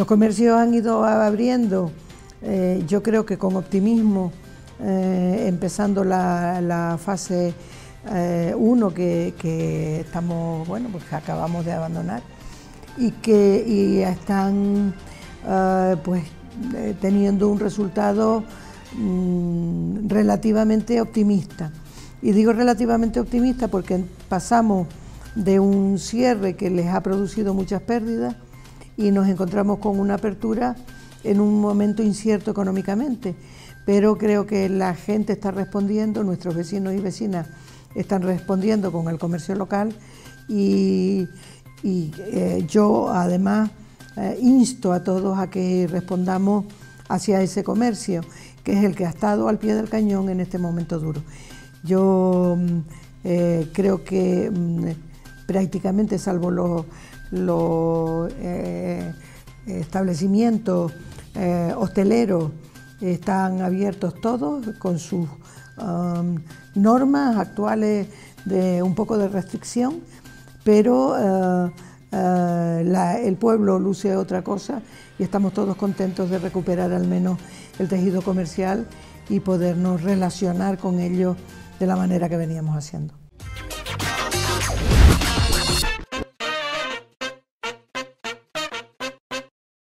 Los comercios han ido abriendo, eh, yo creo que con optimismo, eh, empezando la, fase 1 que, estamos, bueno, pues acabamos de abandonar y que están pues teniendo un resultado mm, relativamente optimista. Y digo relativamente optimista porque pasamos de un cierre que les ha producido muchas pérdidas y nos encontramos con una apertura en un momento incierto económicamente. Pero creo que la gente está respondiendo, nuestros vecinos y vecinas están respondiendo con el comercio local y, eh, yo además eh, insto a todos a que respondamos hacia ese comercio, que es el que ha estado al pie del cañón en este momento duro. Yo mm, eh, creo que mm, prácticamente, salvo los, eh, establecimientos eh, hosteleros, están abiertos todos con sus um, normas actuales de un poco de restricción, pero el pueblo luce otra cosa y estamos todos contentos de recuperar al menos el tejido comercial y podernos relacionar con ellos de la manera que veníamos haciendo.